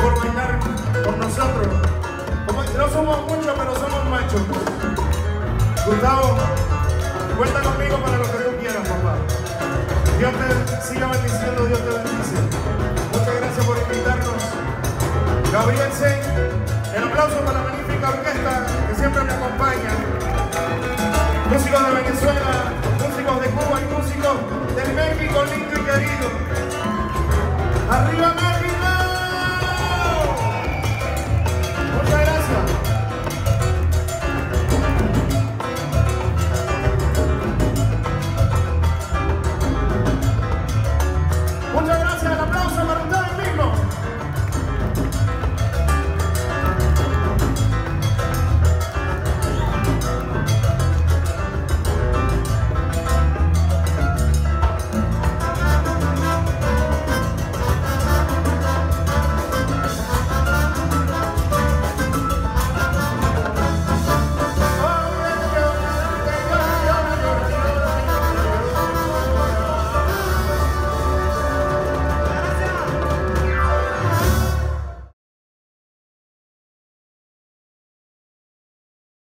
Por bailar con nosotros. Como- no somos muchos, pero somos machos. Gustavo, cuenta conmigo para lo que tú quieras, papá. Dios te siga bendiciendo, Dios te bendice. Muchas gracias por invitarnos. Gabriel Sen, el aplauso para la magnífica orquesta que siempre me acompaña. Músicos de Venezuela, músicos de Cuba y músicos de México lindo y querido.